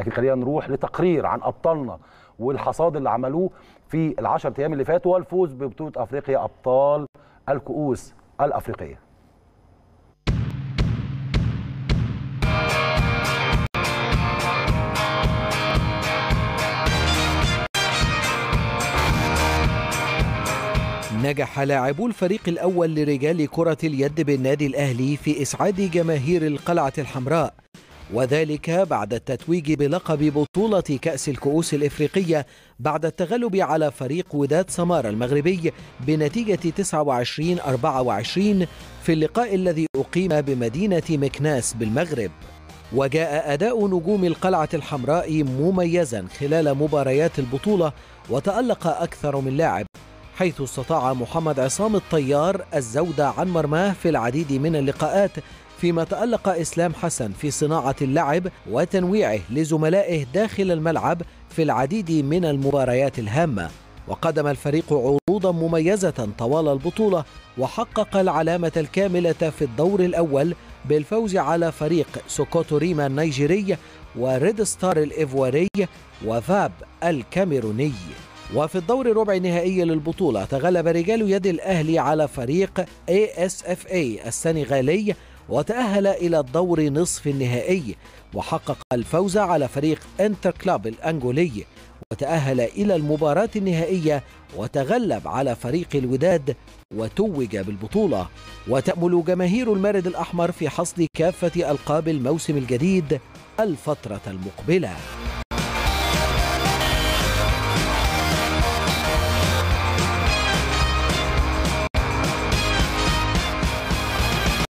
لكن خلينا نروح لتقرير عن أبطالنا والحصاد اللي عملوه في العشر أيام اللي فاتوا والفوز ببطولة أفريقيا أبطال الكؤوس الأفريقية. نجح لاعبو الفريق الأول لرجال كرة اليد بالنادي الأهلي في إسعاد جماهير القلعة الحمراء. وذلك بعد التتويج بلقب بطولة كأس الكؤوس الإفريقية بعد التغلب على فريق وداد سمارة المغربي بنتيجة 29-24 في اللقاء الذي أقيم بمدينة مكناس بالمغرب. وجاء أداء نجوم القلعة الحمراء مميزا خلال مباريات البطولة وتألق أكثر من لاعب حيث استطاع محمد عصام الطيار الزود عن مرماه في العديد من اللقاءات فيما تألق إسلام حسن في صناعة اللعب وتنويعه لزملائه داخل الملعب في العديد من المباريات الهامة. وقدم الفريق عروضا مميزة طوال البطولة وحقق العلامة الكاملة في الدور الأول بالفوز على فريق سوكوتو ريما النيجيري وريد ستار الإيفواري وفاب الكاميروني. وفي الدور ربع النهائي للبطولة تغلب رجال يد الأهلي على فريق ASFA السنغالي وتأهل إلى الدور نصف النهائي وحقق الفوز على فريق انتر كلاب الأنجولي وتأهل إلى المباراة النهائية وتغلب على فريق الوداد وتوج بالبطولة. وتأمل جماهير المارد الأحمر في حصد كافة ألقاب الموسم الجديد الفترة المقبلة.